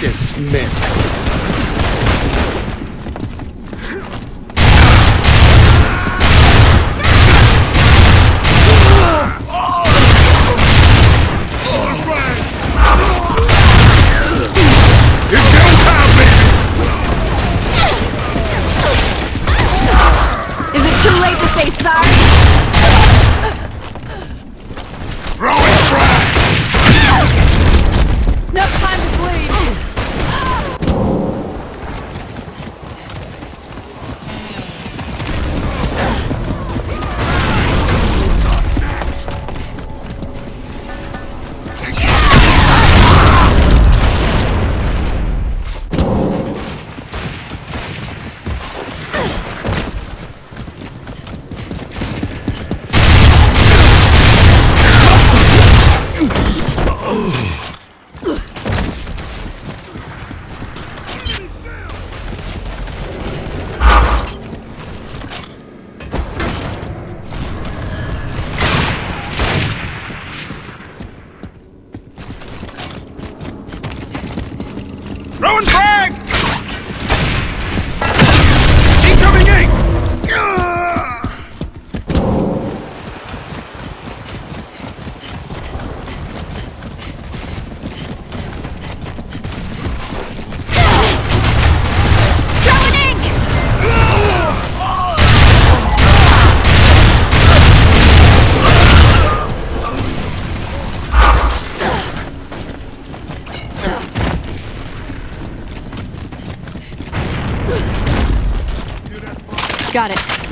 Dismissed. Throwing frag! Got it.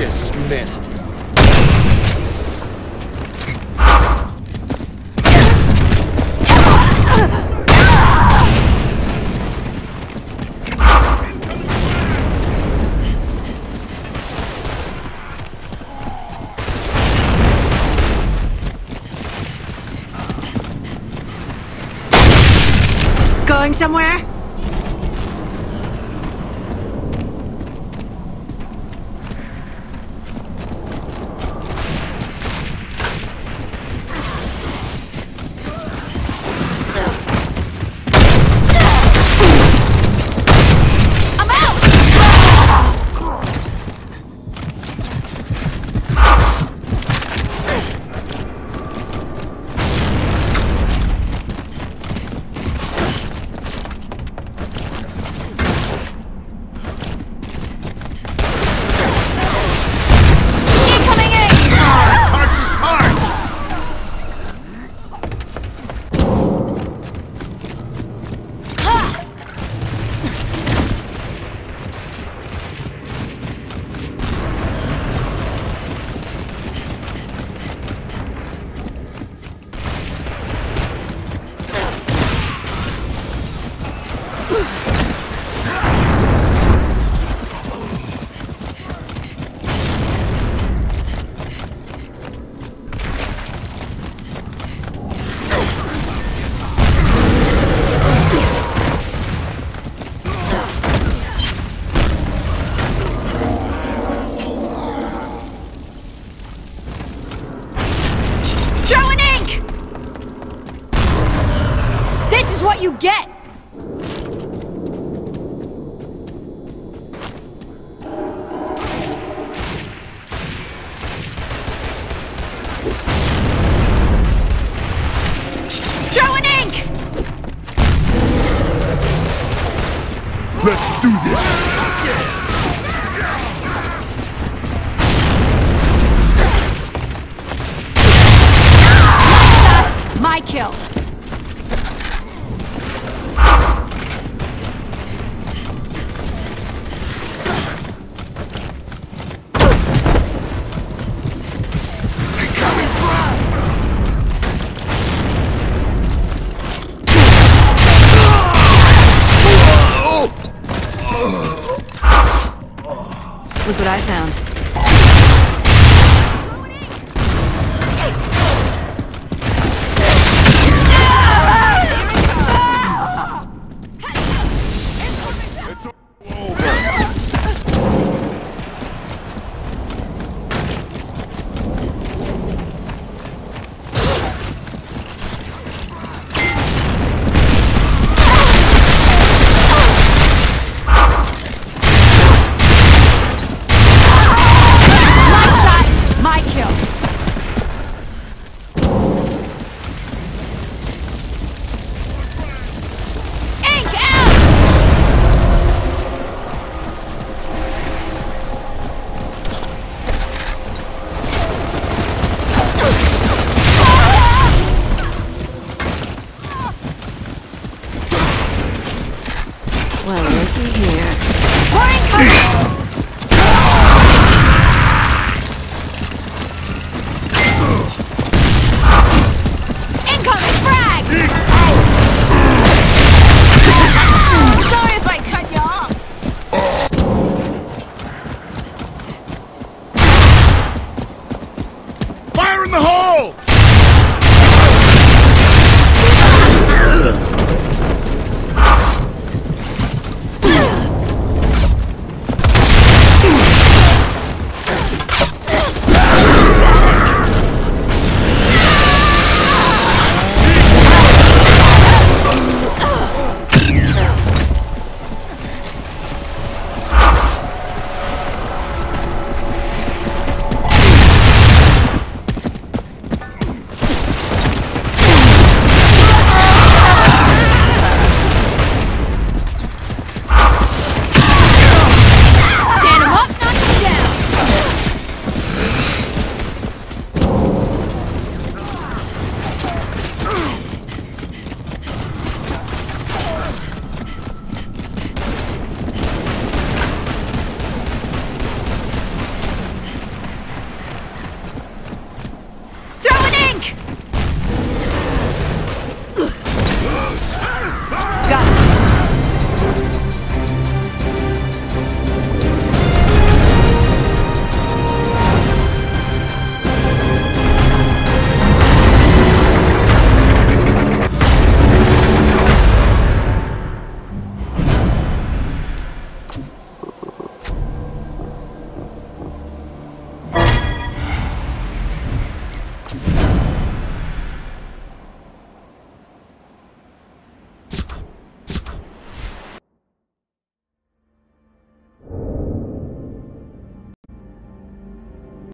Dismissed. Going somewhere? Let's do this! My kill! Look what I found. Well, looky here. Pouring!